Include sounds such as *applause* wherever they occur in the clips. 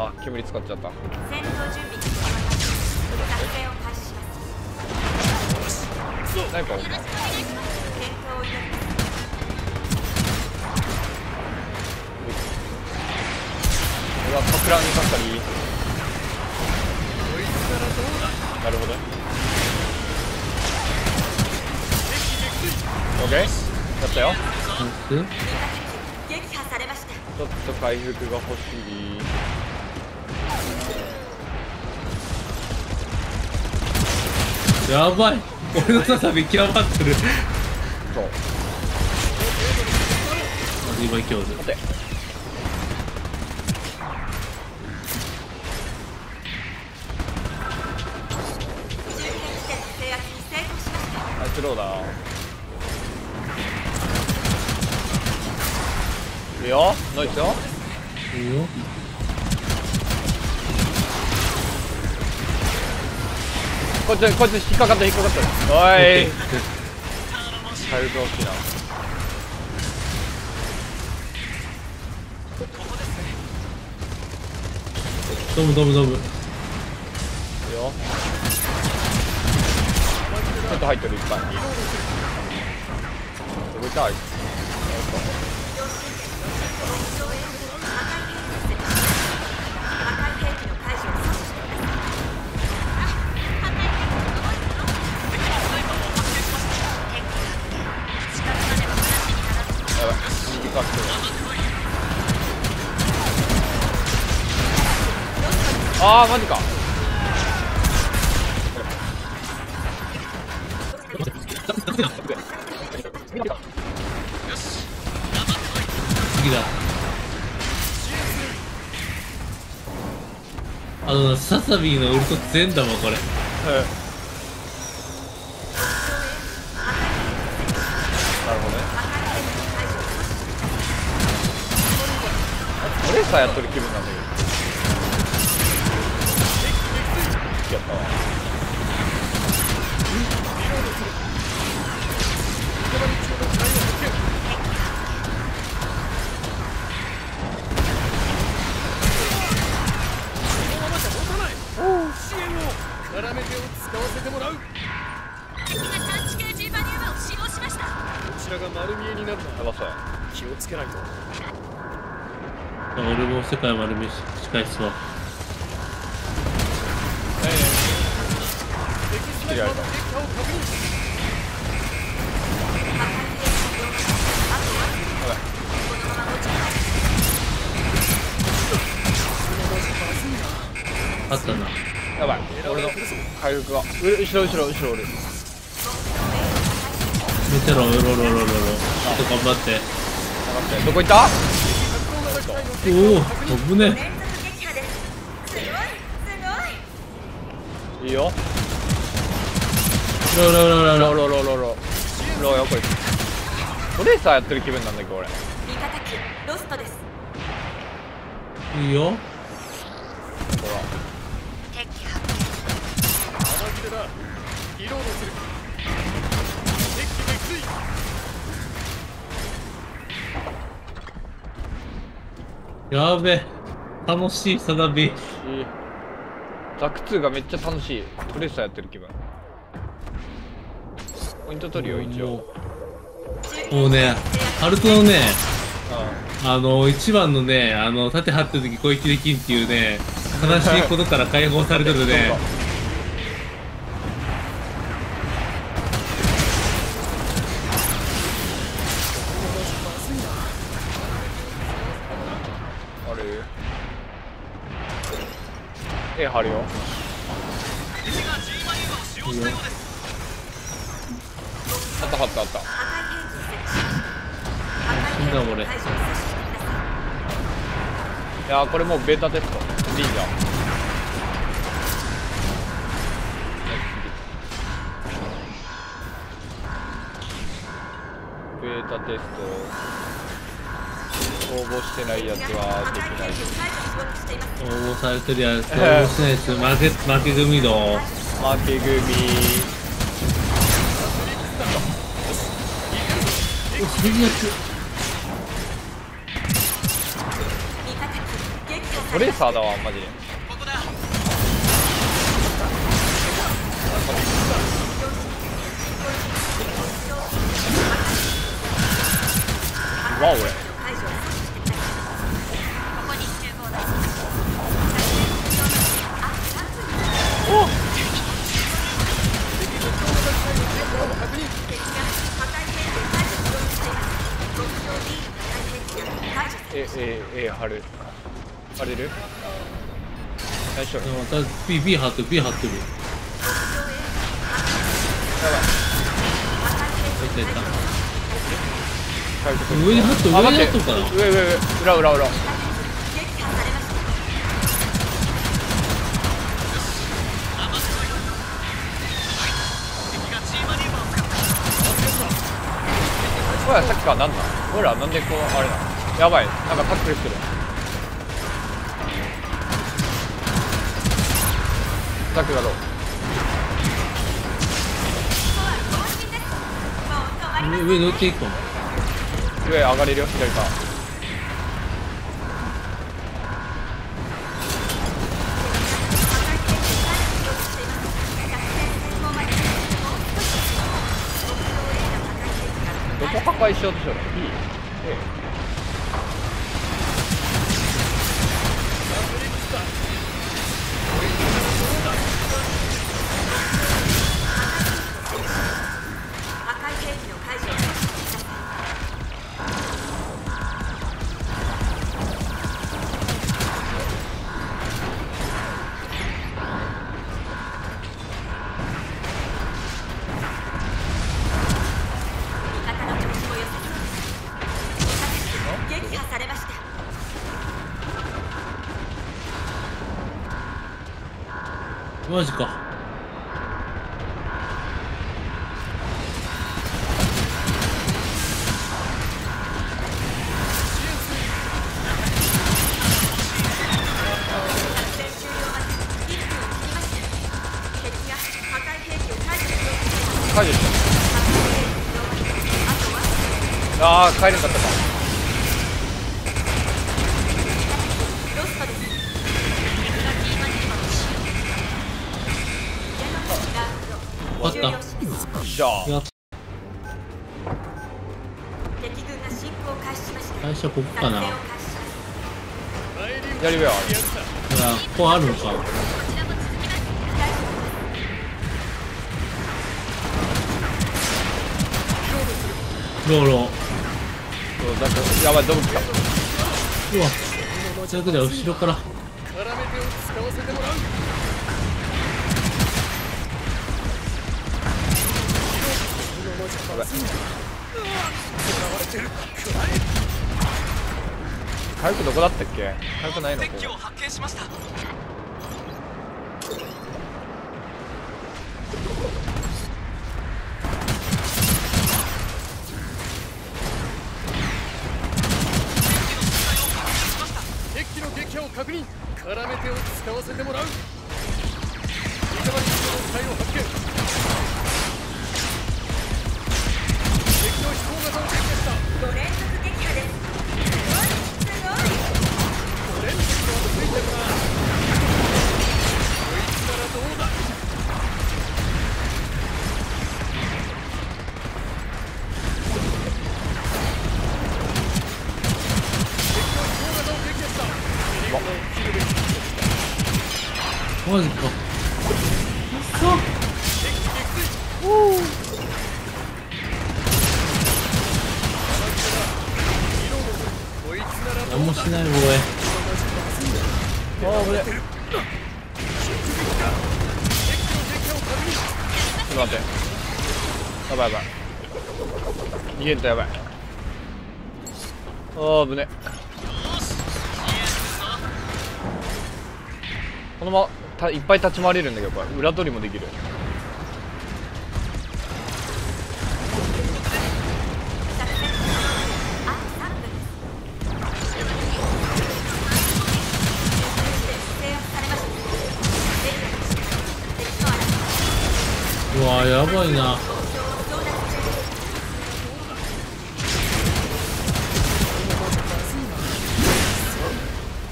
あ煙使っちゃった。戦闘準備作戦を開始し。ますうわか。くらかったりなるほど。オッケーやったよ。ちょっと回復が欲しい。やばい。俺のささ見極まってる。そう今勢いで待て。だいいよ。ナイスよ。いいよ。こいつこいつ引っかかった引っかかったおい。カルド沖縄ドブドブドブいいよ。ちょっと入ってるいっぱい動いたい。かってるあマジか。次だ。あのササビーのウルト全だもんこれ。うん俺さやっとる気分なんだけど。やったわ探知系ジーバニウムを使用しました。こちらが丸見えになるなやばそう。や気をつけないと俺も世界丸見えし近いっすわ。あったな。やばい。俺の回復が。う後ろ後ろ後ろ俺。見てろ。ロロロロロロちょっと頑張って。待って。どこ行った？おお危ねいいよ。ロロロロロロロロロロよこいつトレーサーやってる気分なんだけど俺味方機ロストですいいよほ敵発玉切れだリロードする敵機撃墜やべ楽しいサダビザク2がめっちゃ楽しい。トレーサーやってる気分。ポイント取るよ一応。もうねハルトのねうあの一番のねあの盾張ってる時攻撃できんっていうね悲しいことから解放されてるね *laughs* 絵貼るよ。いいよあった貼ったあった。死んだ俺。いいやーこれもうベータテスト。いいじゃんベータテスト応募してないやつはできない応募されてるやつ応募しないやつ負け負け組の。負け組最悪味方機撃破されましたトレーサーだ。わマジでわ俺解除されえええ張る。張れる？大丈夫 B, B 張ってる B 張ってる。やばい。いったいった。上に張っと上に待っとるかな。上上上。裏裏裏。撃破されさっきからなんだ俺らなんでこうあれなのやばい。なんかタックルしてる。タックルだろう。上上乗っていくかも上上がれるよ左からどこ破壊しようとしよう。の B? A? マジか。ああ帰れんかったか。しました。最初ここ作かな左上はあるやるさいやここあるのか。ローロー。そうなんかやばいどこ来た？うわ。それで後ろから回復どこだったっけ？回復ないの？ここ敵機の撃破を確認。絡め手を使わせてもらう。の機体を発見マジか。こいつなら何もしない防衛あー危ねちょっと待って。やばいやばい。逃げんとやばい。あー危ね。このまま。たいっぱい立ち回れるんだけどこれ裏取りもできる。作戦あと3分です制圧されましたエリアの支配敵と争いうわやばいな。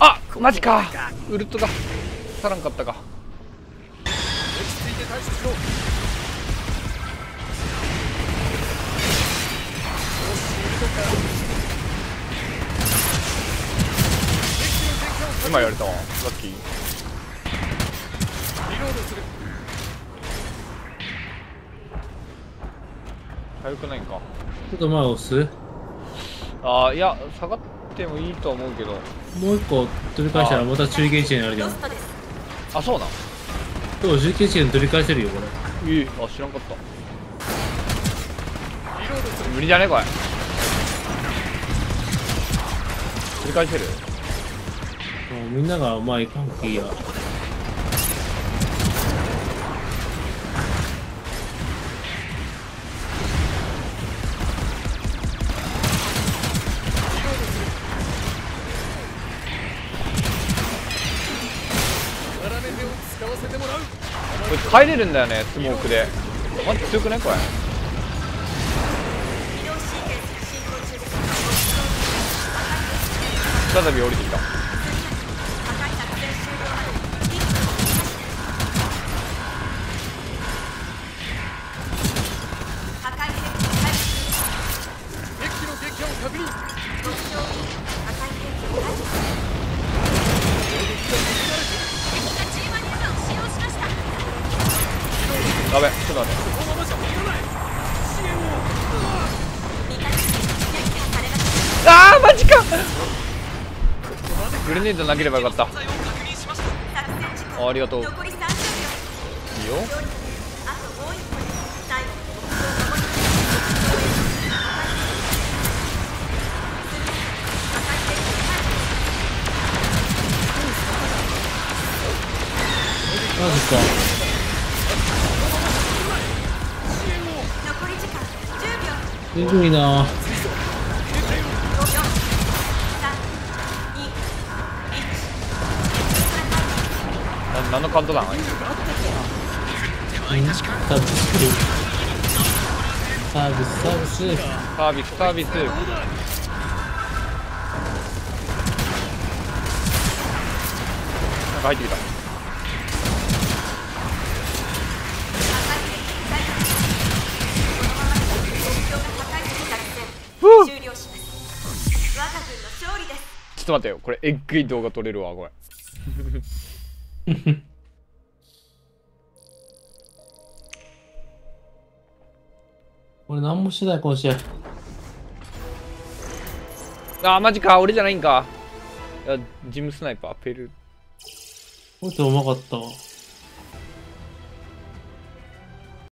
あマジか。ウルトが足らんかったか。落ち着いて対処しろ今言われたわ。ラッキー。リロードする早くないんか。ちょっと前押すああいや下がってもいいとは思うけど。もう一個取り返したらまた中継地になるじゃんあそうなん？そう中継地に取り返せるよこれ。ええあ知らんかった。無理じゃね？これ。繰り返せる？もうみんなが前行かんけいいやこれ帰れるんだよねスモークで。マジ強くないこれ。再び降りてきた。やべちょっと待って。あーマジか。グレネード投げればよかった。あありがとう。いいよ。残り30 10秒えぐいな。な何のカウントダウンサービスサービスサービスサービスサービスサービスなんか入ってきた。ちょっと待ってよ。これえっぐい動画撮れるわこれ。*laughs* 俺何もしてないこの試合あーマジか。俺じゃないんか。いやジムスナイパーペルこいつうまかったわ